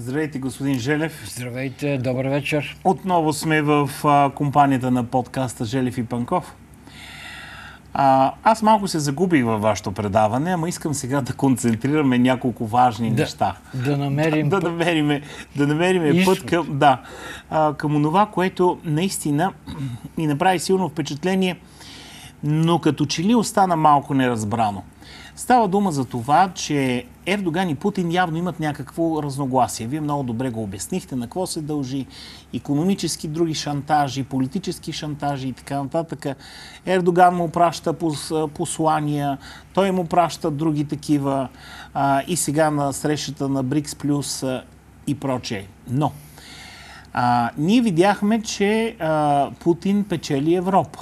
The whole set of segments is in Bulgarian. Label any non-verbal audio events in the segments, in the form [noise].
Здравейте, господин Желев. Здравейте, добър вечер. Отново сме в а, компанията на подкаста Желев и Панков. А, аз малко се загубих във вашето предаване, ама искам сега да концентрираме няколко важни да, неща. Да намерим, да, да намериме, да намериме път към, да, а, към това, което наистина ни направи силно впечатление, но като че ли остана малко неразбрано. Става дума за това, че Ердоган и Путин явно имат някакво разногласие. Вие много добре го обяснихте на какво се дължи. Економически други шантажи, политически шантажи и така нататък. Ердоган му праща послания, той му праща други такива а, и сега на срещата на БРИКС Плюс и прочее. Но а, ние видяхме, че а, Путин печели Европа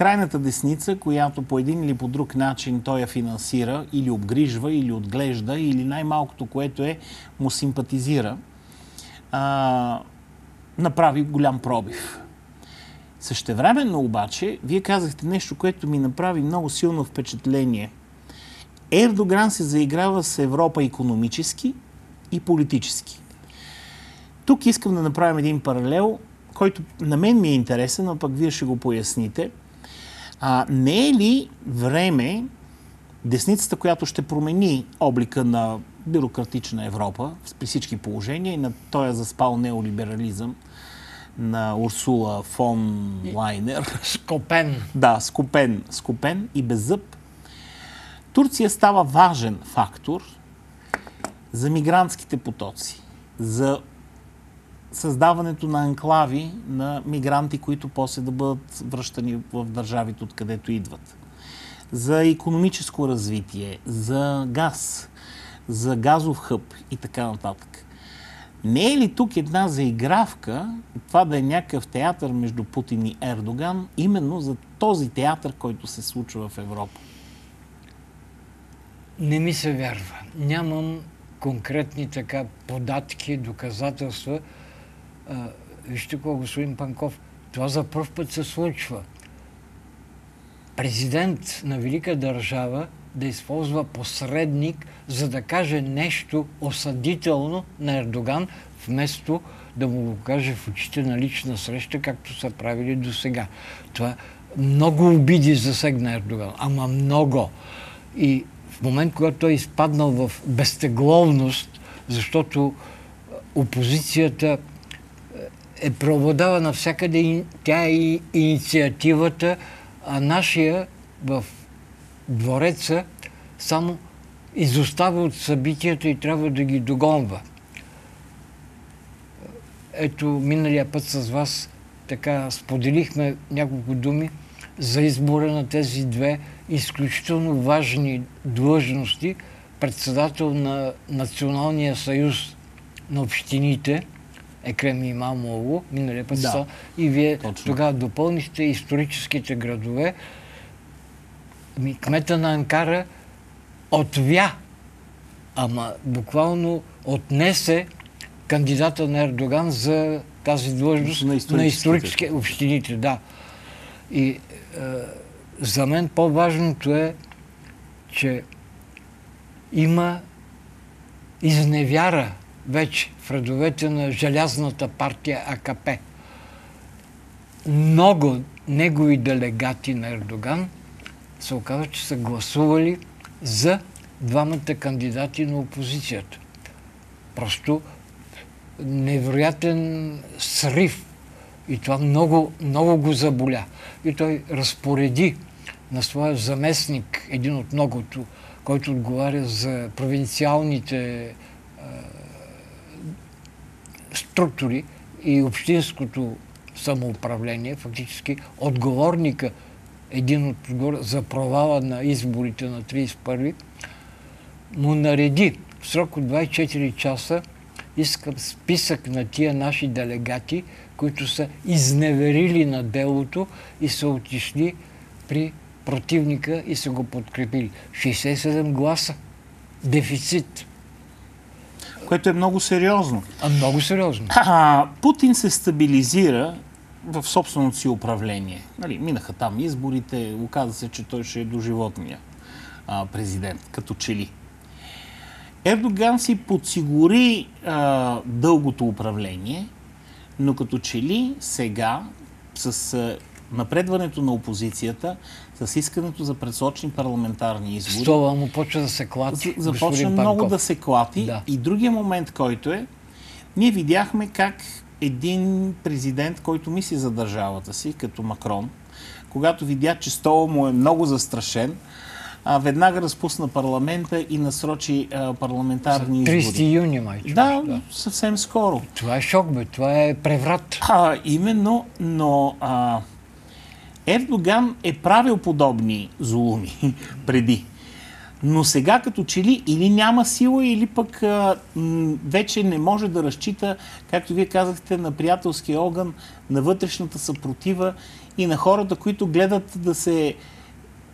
крайната десница, която по един или по друг начин той я финансира или обгрижва, или отглежда, или най-малкото, което е, му симпатизира, а, направи голям пробив. Същевременно обаче, вие казахте нещо, което ми направи много силно впечатление. Ердоган се заиграва с Европа економически и политически. Тук искам да направим един паралел, който на мен ми е интересен, но пък вие ще го поясните – а, не е ли време десницата, която ще промени облика на бюрократична Европа при всички положения и на този заспал неолиберализъм на Урсула фон Лайнер. Скопен. Да, скопен, скопен и беззъб. Турция става важен фактор за мигрантските потоци, за създаването на анклави на мигранти, които после да бъдат връщани в държавите, откъдето идват. За економическо развитие, за газ, за газов хъб и така нататък. Не е ли тук една заигравка, това да е някакъв театър между Путин и Ердоган, именно за този театър, който се случва в Европа? Не ми се вярва. Нямам конкретни така податки, доказателства, вижте какво, господин Панков, това за първ път се случва. Президент на велика държава да използва посредник, за да каже нещо осъдително на Ердоган, вместо да му го каже в очите на лична среща, както са правили до сега. Това много обиди засегна Ердоган, ама много. И в момент, когато той е изпаднал в безтегловност, защото опозицията е преобладава навсякъде, тя е и инициативата, а нашия в двореца само изостава от събитията и трябва да ги догонва. Ето, миналия път с вас така споделихме няколко думи за избора на тези две изключително важни длъжности председател на Националния съюз на общините – Екрем и Мамово, миналия път да. и вие Точно. тогава допълнихте историческите градове. Ми, кмета на Анкара отвя, ама буквално отнесе кандидата на Ердоган за тази длъжност на историческите, на исторически общините. Да. И е, за мен по-важното е, че има изневяра вече в редовете на желязната партия АКП. Много негови делегати на Ердоган се оказва, че са гласували за двамата кандидати на опозицията. Просто невероятен срив. И това много, много го заболя. И той разпореди на своя заместник, един от многото, който отговаря за провинциалните структури и общинското самоуправление, фактически отговорника, един от за провала на изборите на 31 му нареди в срок от 24 часа искам списък на тия наши делегати, които са изневерили на делото и са отишли при противника и са го подкрепили. 67 гласа. Дефицит което е много сериозно. А много сериозно. А, Путин се стабилизира в собственото си управление. Нали, минаха там изборите, оказа се, че той ще е доживотния а, президент, като че ли. Ердоган си подсигури а, дългото управление, но като че ли сега с а, напредването на опозицията, с искането за предсочни парламентарни избори. Стола му почва да се клати. Започна много да се клати. Да. И другия момент, който е, ние видяхме как един президент, който мисли за държавата си, като Макрон, когато видя, че стола му е много застрашен, а, веднага разпусна парламента и насрочи а, парламентарни 30 избори. 30 юни, май. Да, да, съвсем скоро. Това е шок, бе. Това е преврат. А, именно, но а, Ердоган е правил подобни зулуми [laughs] преди. Но сега като че ли или няма сила, или пък а, м- вече не може да разчита, както вие казахте, на приятелския огън, на вътрешната съпротива и на хората, които гледат да се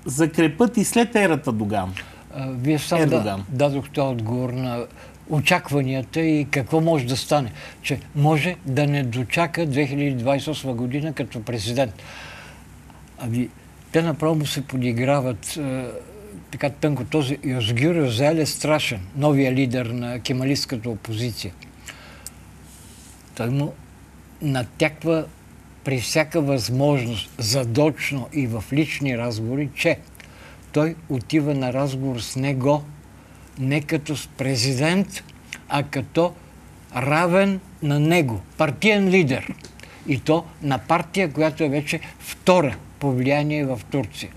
закрепат и след ерата Доган. А, вие сам да, дадохте отговор на очакванията и какво може да стане. Че може да не дочака 2028 година като президент. Ами, те направо се подиграват е, така тънко. Този Йозгюр Йозел е страшен, новия лидер на кемалистската опозиция. Той му натяква при всяка възможност, задочно и в лични разговори, че той отива на разговор с него не като с президент, а като равен на него, партиен лидер. И то на партия, която е вече втора по влияние в Турция.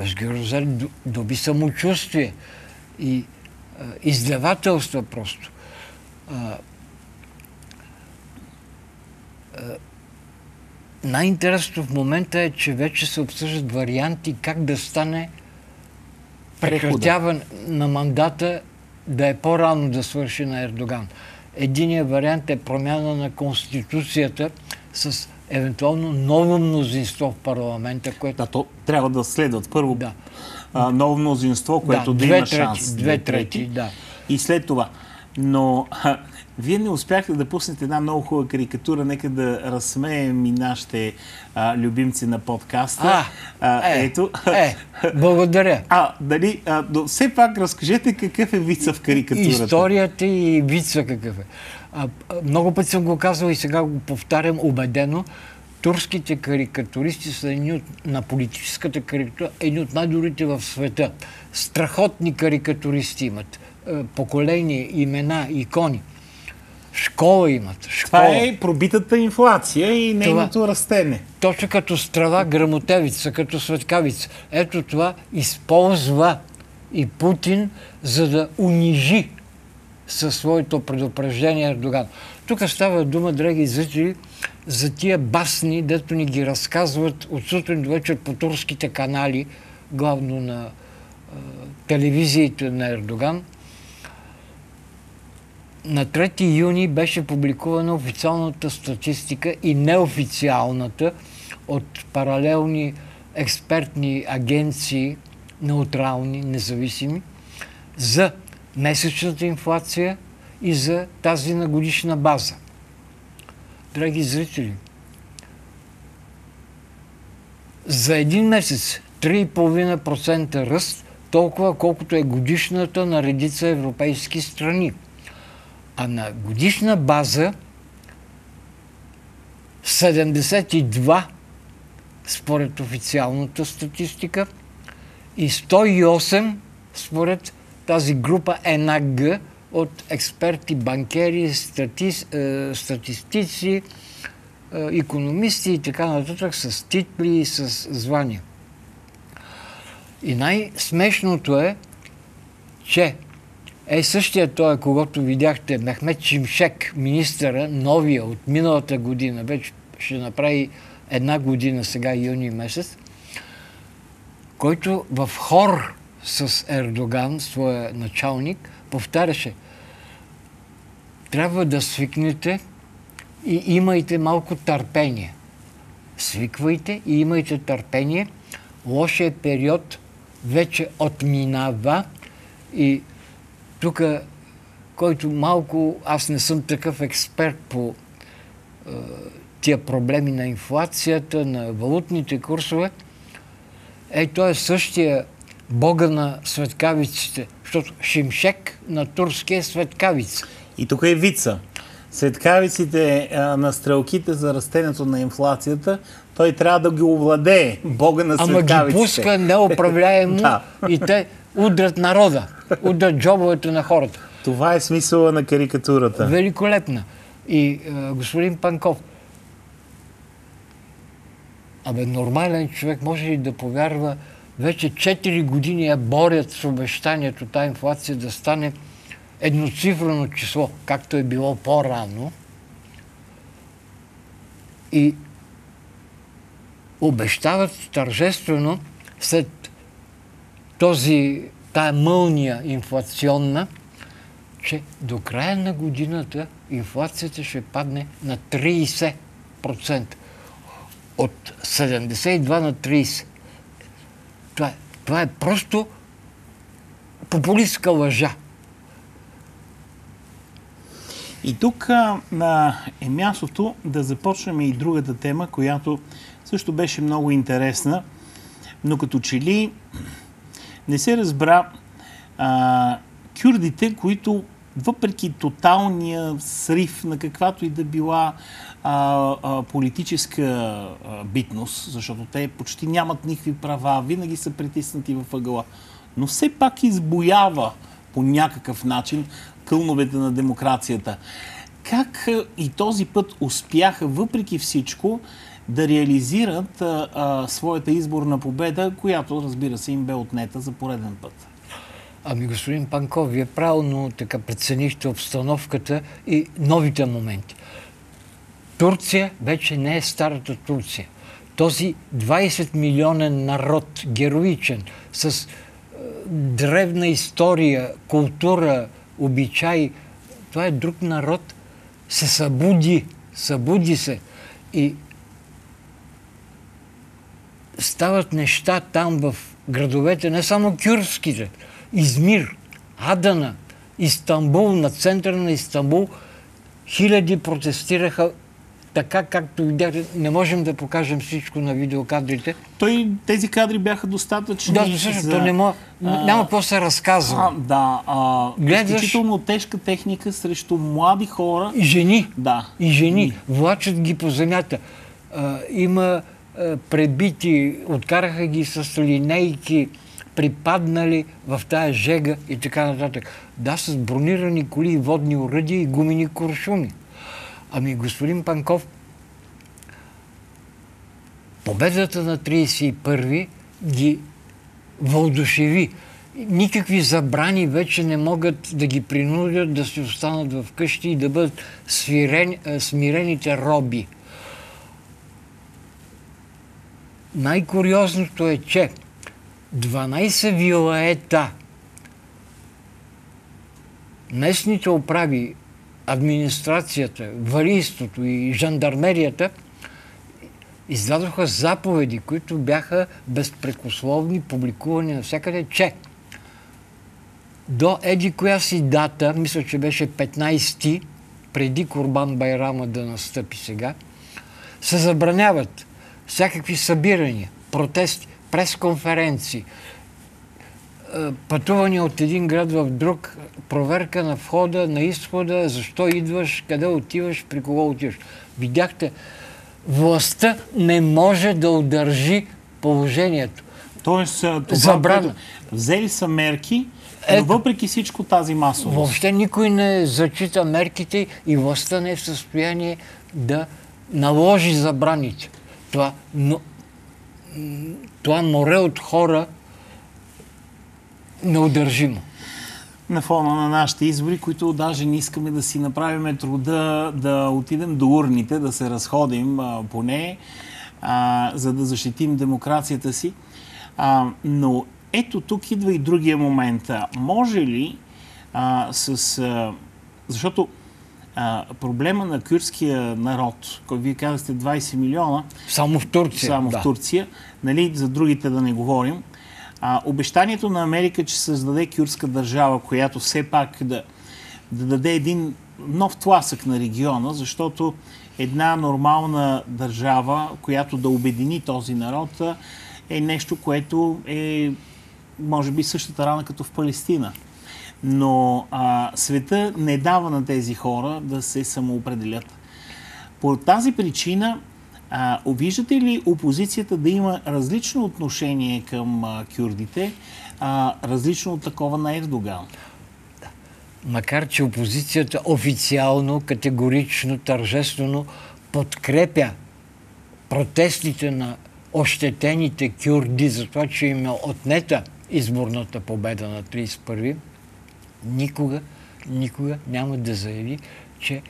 Сгюрзер доби самочувствие и а, издевателства просто. А, а, най-интересното в момента е, че вече се обсъждат варианти как да стане прекратяване на мандата да е по-рано да свърши на Ердоган. Единият вариант е промяна на Конституцията с евентуално ново мнозинство в парламента, което... Да, то трябва да следват първо да. а, ново мнозинство, което да, да има трети, шанс. Две трети, да. И след това. Но а, вие не успяхте да пуснете една много хубава карикатура. Нека да разсмеем и нашите а, любимци на подкаста. А, а, е, ето. Е, благодаря. А, дали, а, но все пак разкажете какъв е вица в карикатурата. Историята и вица какъв е. А, много пъти съм го казал и сега го повтарям убедено. Турските карикатуристи са едни от, на политическата карикатура, едни от най-добрите в света. Страхотни карикатуристи имат. Е, поколения, имена, икони. Школа имат. Школа. Това е пробитата инфлация и нейното това, растене. Точно като страва грамотевица, като светкавица. Ето това използва и Путин, за да унижи със своето предупреждение Ердоган. Тук става дума, драги зрители, за тия басни, дето ни ги разказват от сутрин до вечер по турските канали, главно на е, телевизиите на Ердоган. На 3 юни беше публикувана официалната статистика и неофициалната от паралелни експертни агенции, неутрални, независими, за месечната инфлация и за тази на годишна база. Драги зрители, за един месец 3,5% ръст, толкова колкото е годишната на редица европейски страни. А на годишна база 72 според официалната статистика и 108 според тази група ЕНАГ от експерти, банкери, стати, е, статистици, економисти и така нататък с титли и с звания. И най-смешното е, че е същия той, когато видяхте Мехмет Чимшек, министъра, новия от миналата година, вече ще направи една година сега, юни месец, който в хор с Ердоган, своя началник, повтаряше трябва да свикнете и имайте малко търпение. Свиквайте и имайте търпение. Лошия период вече отминава и тук, който малко, аз не съм такъв експерт по е, тия проблеми на инфлацията, на валутните курсове, е, той е същия бога на светкавиците, защото Шимшек на турски е светкавица. И тук е вица. Светкавиците а, на стрелките за растението на инфлацията, той трябва да ги овладее, бога на Ама светкавиците. ги пуска неуправляемо [laughs] Да. и те удрят народа, удрят джобовете на хората. Това е смисъла на карикатурата. Великолепна. И а, господин Панков, абе нормален човек може ли да повярва, вече 4 години я борят с обещанието тази инфлация да стане едноцифрено число, както е било по-рано. И обещават тържествено след този, тая мълния инфлационна, че до края на годината инфлацията ще падне на 30%. От 72 на 30. Това това е просто популистска лъжа. И тук а, е мястото да започнем и другата тема, която също беше много интересна, но като че ли не се разбра а, кюрдите, които въпреки тоталния срив на каквато и да била а, а, политическа а, битност, защото те почти нямат никакви права, винаги са притиснати в ъгъла, но все пак избоява по някакъв начин кълновете на демокрацията. Как и този път успяха, въпреки всичко, да реализират а, а, своята изборна победа, която, разбира се, им бе отнета за пореден път? Ами, господин Панков, вие правилно така преценихте обстановката и новите моменти. Турция вече не е старата Турция. Този 20 милионен народ, героичен, с е, древна история, култура, обичаи, това е друг народ, се събуди, събуди се. И стават неща там в градовете, не само кюрските, Измир, Адана, Истанбул, на центъра на Истанбул, хиляди протестираха така, както видяхте. Не можем да покажем всичко на видеокадрите. Той, тези кадри бяха достатъчни. Да, също, то не мо, няма какво се разказва. А, да, а, Гледаш- изключително тежка техника срещу млади хора. И жени. Да. И жени. Влачат ги по земята. А, има пребити, откараха ги с линейки, припаднали в тая жега и така нататък. Да, с бронирани коли, водни уръдия и гумени куршуми. Ами, господин Панков, победата на 31-ви ги въодушеви. Никакви забрани вече не могат да ги принудят да си останат в къщи и да бъдат а, смирените роби. Най-куриозното е, че 12 вилаета местните управи, администрацията, валийството и жандармерията издадоха заповеди, които бяха безпрекословни, публикувани навсякъде, че до еди коя си дата, мисля, че беше 15 преди Курбан Байрама да настъпи сега, се забраняват всякакви събирания, протести, пресконференции, е, пътувания от един град в друг, проверка на входа, на изхода, защо идваш, къде отиваш, при кого отиваш. Видяхте, властта не може да удържи положението. Тоест, а, това, Забрана. взели са мерки, но Ето. въпреки всичко тази масовост. Въобще никой не зачита мерките и властта не е в състояние да наложи забраните. Това, но, това море от хора неудържимо. на фона на нашите избори, които даже не искаме да си направим труда да отидем до урните, да се разходим а, поне, а, за да защитим демокрацията си. А, но ето тук идва и другия момент. Може ли а, с... А, защото а, проблема на кюрския народ, който вие казахте 20 милиона, Само в Турция. само да. в Турция, нали, за другите да не говорим. А, обещанието на Америка, че създаде кюрска държава, която все пак да, да даде един нов тласък на региона, защото една нормална държава, която да обедини този народ, е нещо, което е може би същата рана като в Палестина. Но а, света не дава на тези хора да се самоопределят. По тази причина, а, виждате ли опозицията да има различно отношение към а, кюрдите, а, различно от такова на Ердоган? Макар, че опозицията официално, категорично, тържествено подкрепя протестите на ощетените кюрди за това, че им е отнета изборната победа на 31 никога, никога няма да заяви, че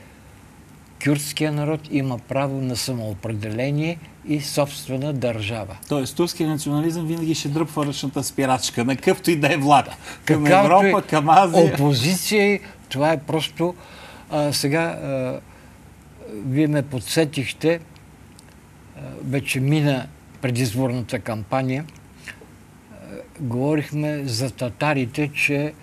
кюрдския народ има право на самоопределение и собствена държава. Тоест, турския национализъм винаги ще дръпва ръчната спирачка, на къвто и да е влада. Към Европа, към Азия. Опозиция, това е просто... А, сега, а, вие ме подсетихте, а, вече мина предизборната кампания, говорихме за татарите, че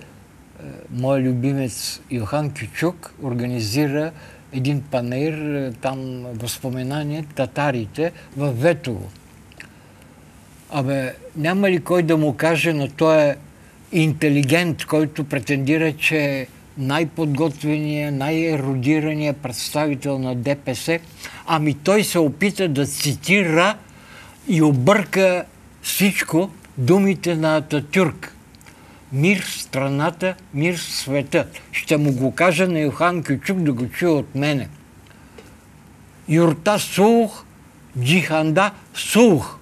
мой любимец Йохан Кючук организира един панер, там възпоменание, татарите в Ветово. Абе, няма ли кой да му каже на този интелигент, който претендира, че е най-подготвения, най-еродирания представител на ДПС, ами той се опита да цитира и обърка всичко думите на Ататюрк. Мир страната, мир света. Ще му го кажа на Йохан Кючук да го чуе от мене. Юрта сух, джиханда сух.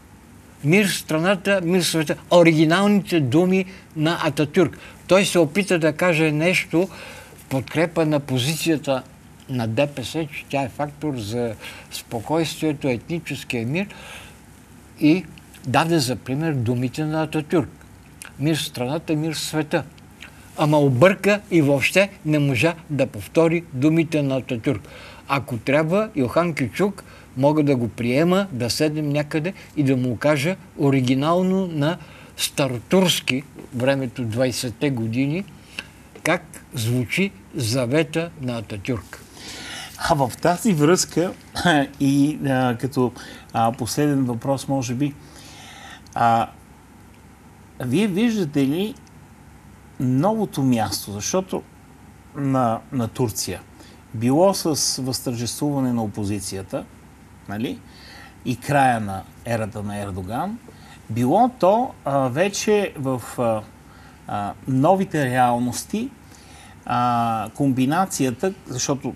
Мир страната, мир света. Оригиналните думи на Ататюрк. Той се опита да каже нещо в подкрепа на позицията на ДПС, че тя е фактор за спокойствието, етническия мир и даде за пример думите на Ататюрк. Мир в страната, мир в света. Ама обърка и въобще не можа да повтори думите на Ататюрк. Ако трябва, Йохан Кючук мога да го приема, да седнем някъде и да му кажа оригинално на старотурски, времето 20-те години, как звучи завета на Ататюрк. А в тази връзка [clears throat] и а, като а, последен въпрос, може би, а, вие виждате ли новото място, защото на, на Турция. Било с възтържествуване на опозицията, нали, и края на ерата на Ердоган, било то а, вече в а, а, новите реалности а, комбинацията, защото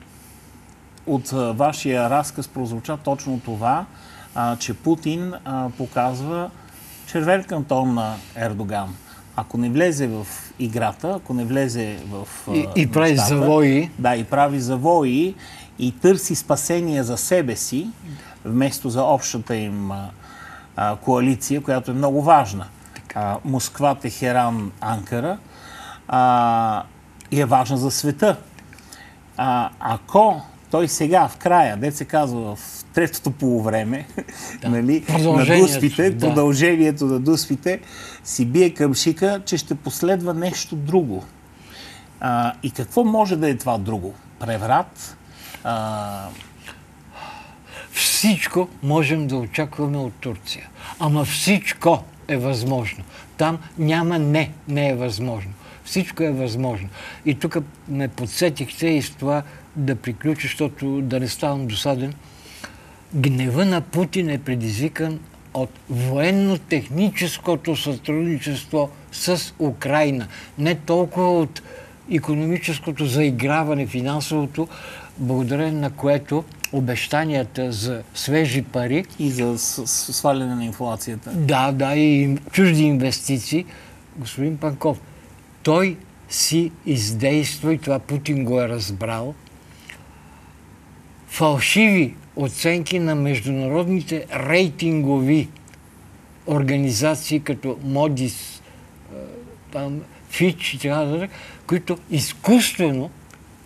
от вашия разказ прозвуча точно това, а, че Путин а, показва червен кантон на Ердоган. Ако не влезе в играта, ако не влезе в. И, и прави завои. Да, и прави завои и търси спасение за себе си, вместо за общата им а, коалиция, която е много важна. А, Москва, Техеран, Анкара. А, и е важна за света. А, ако той сега, в края, де се казва, в третото полувреме, [laughs] да. нали, на дуспите, да. продължението на дуспите, си бие към шика, че ще последва нещо друго. А, и какво може да е това друго? Преврат? А... Всичко можем да очакваме от Турция. Ама всичко е възможно. Там няма не, не е възможно. Всичко е възможно. И тук ме подсетихте и с това да приключа, защото да не ставам досаден. Гнева на Путин е предизвикан от военно-техническото сътрудничество с Украина. Не толкова от економическото заиграване, финансовото, благодарение на което обещанията за свежи пари. И за сваляне на инфлацията. Да, да, и чужди инвестиции. Господин Панков, той си издейства, и това Путин го е разбрал, фалшиви оценки на международните рейтингови организации, като Модис, там, Фич и така нататък, които изкуствено,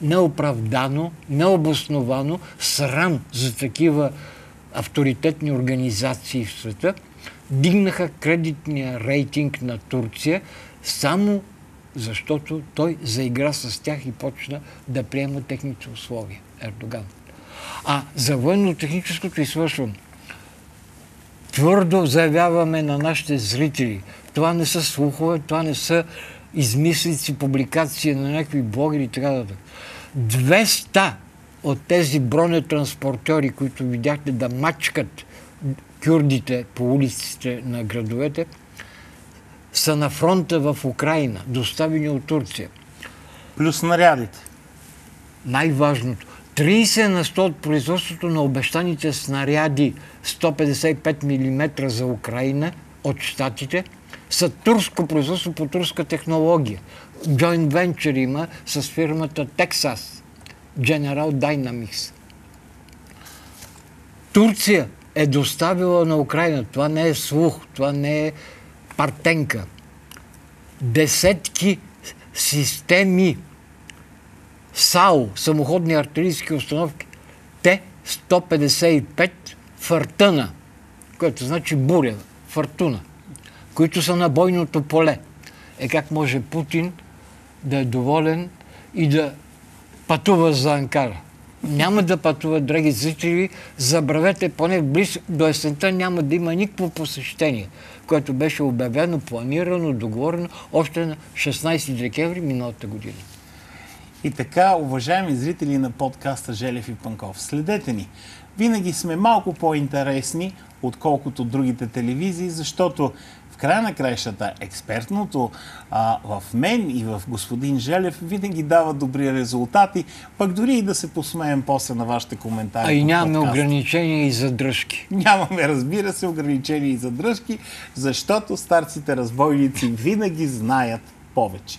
неоправдано, необосновано, срам за такива авторитетни организации в света, дигнаха кредитния рейтинг на Турция само защото той заигра с тях и почна да приема техните условия. Ердоган. А за военно-техническото извършвам. твърдо заявяваме на нашите зрители. Това не са слухове, това не са измислици, публикации на някакви блогери и така нататък. 200 от тези бронетранспортери, които видяхте да мачкат кюрдите по улиците на градовете, са на фронта в Украина, доставени от Турция. Плюс снарядите. Най-важното. 30 на 100 от производството на обещаните снаряди 155 мм за Украина от щатите са турско производство по турска технология. Joint Venture има с фирмата Texas, General Dynamics. Турция е доставила на Украина, това не е слух, това не е партенка, десетки системи САУ, самоходни артилерийски установки, те 155 фартъна, което значи буря, фартуна, които са на бойното поле. Е как може Путин да е доволен и да пътува за Анкара? Няма да пътува, драги зрители, забравете, поне близо до есента няма да има никакво посещение, което беше обявено, планирано, договорено още на 16 декември миналата година. И така, уважаеми зрители на подкаста Желев и Панков, следете ни. Винаги сме малко по-интересни, отколкото другите телевизии, защото в края на краищата експертното а, в мен и в господин Желев винаги дава добри резултати, пък дори и да се посмеем после на вашите коментари. А и нямаме ограничения и задръжки. Нямаме, разбира се, ограничения и задръжки, защото старците разбойници винаги знаят повече.